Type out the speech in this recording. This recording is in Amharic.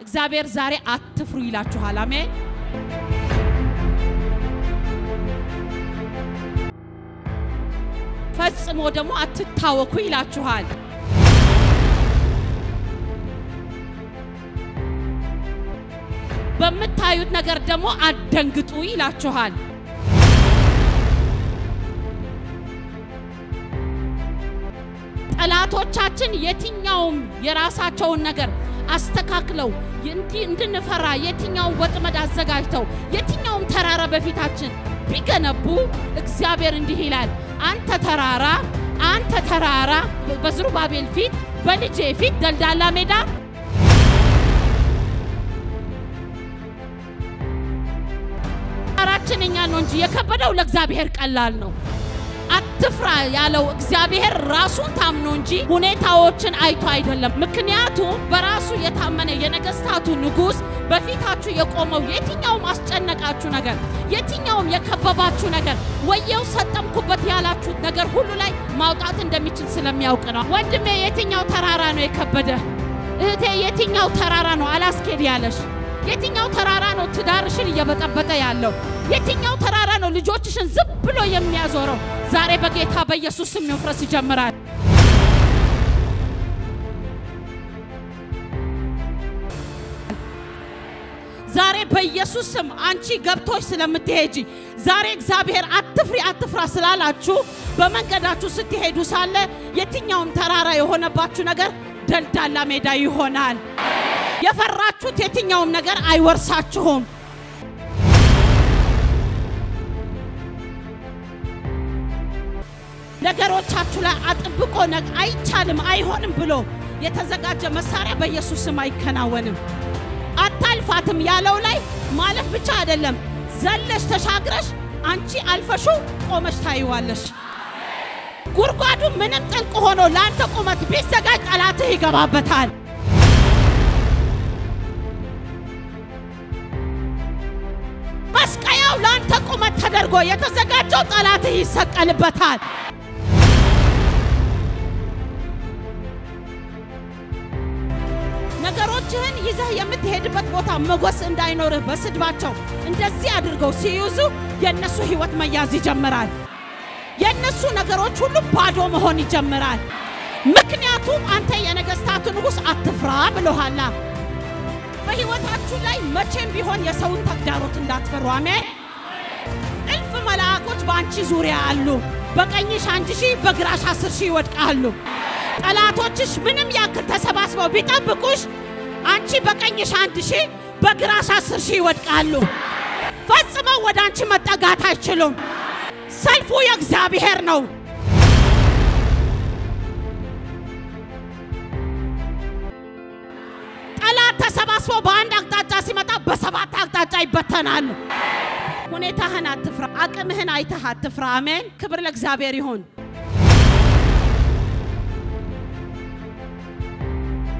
እግዚአብሔር ዛሬ አትፍሩ ይላችኋል። አሜን። ፈጽሞ ደግሞ አትታወኩ ይላችኋል። በምታዩት ነገር ደግሞ አትደንግጡ ይላችኋል። ጠላቶቻችን የትኛውም የራሳቸውን ነገር አስተካክለው እንድንፈራ የትኛውን ወጥመድ አዘጋጅተው የትኛውም ተራራ በፊታችን ቢገነቡ እግዚአብሔር እንዲህ ይላል፣ አንተ ተራራ አንተ ተራራ በዝሩባቤል ፊት በልጄ ፊት ደልዳላ ሜዳ ተራራችን እኛ ነው እንጂ የከበደው ለእግዚአብሔር ቀላል ነው። አትፍራ ያለው እግዚአብሔር ራሱን ታምኖ እንጂ ሁኔታዎችን አይቶ አይደለም። ምክንያቱም በራሱ የታመነ የነገስታቱ ንጉሥ በፊታችሁ የቆመው የትኛውም አስጨነቃችሁ ነገር፣ የትኛውም የከበባችሁ ነገር፣ ወየው ሰጠምኩበት ያላችሁት ነገር ሁሉ ላይ ማውጣት እንደሚችል ስለሚያውቅ ነው። ወንድሜ የትኛው ተራራ ነው የከበደ? እህቴ የትኛው ተራራ ነው አላስኬድ ያለሽ? የትኛው ተራራ ነው ትዳርሽን እየበጠበጠ ያለው? የትኛው ተራራ ነው ልጆችሽን ዝም ብሎ የሚያዞረው? ዛሬ በጌታ በኢየሱስ ስም መፍረስ ይጀምራል። ዛሬ በኢየሱስ ስም አንቺ ገብቶች ስለምትሄጂ ዛሬ እግዚአብሔር አትፍሪ አትፍራ ስላላችሁ በመንገዳችሁ ስትሄዱ ሳለ የትኛውም ተራራ የሆነባችሁ ነገር ደልዳላ ሜዳ ይሆናል። የፈራችሁት የትኛውም ነገር አይወርሳችሁም። ነገሮቻችሁ ላይ አጥብቆ አይቻልም አይሆንም ብሎ የተዘጋጀ መሳሪያ በኢየሱስ ስም አይከናወንም። አታልፋትም ያለው ላይ ማለፍ ብቻ አይደለም፣ ዘለሽ ተሻግረሽ አንቺ አልፈሹ ቆመሽ ታይዋለሽ። ጉድጓዱ ምንም ጥልቅ ሆኖ ለአንተ ቁመት ቢዘጋጅ ጠላትህ ይገባበታል። መስቀያው ለአንተ ቁመት ተደርጎ የተዘጋጀው ጠላትህ ይሰቀልበታል። ነገሮችህን ይዘህ የምትሄድበት ቦታ መጎስ እንዳይኖርህ በስድባቸው እንደዚህ አድርገው ሲይዙ የእነሱ ህይወት መያዝ ይጀምራል። የእነሱ ነገሮች ሁሉ ባዶ መሆን ይጀምራል። ምክንያቱም አንተ የነገስታቱ ንጉሥ አትፍራ ብሎሃላ። በህይወታችሁ ላይ መቼም ቢሆን የሰውን ተግዳሮት እንዳትፈሩ። አሜን። እልፍ መላእኮች በአንቺ ዙሪያ አሉ። በቀኝሽ አንድ ሺህ በግራሽ አስር ሺህ ይወድቃሉ። ጠላቶችሽ ምንም ያክል ተሰባስበው ቢጠብቁሽ አንቺ በቀኝሽ አንድ ሺህ በግራሽ አስር ሺህ ይወድቃሉ። ፈጽመው ወደ አንቺ መጠጋት አይችሉም። ሰልፉ የእግዚአብሔር ነው። ተሰባስቦ በአንድ አቅጣጫ ሲመጣ በሰባት አቅጣጫ ይበተናሉ። ሁኔታህን አትፍራ። አቅምህን አይተህ አትፍራ። አሜን። ክብር ለእግዚአብሔር ይሁን።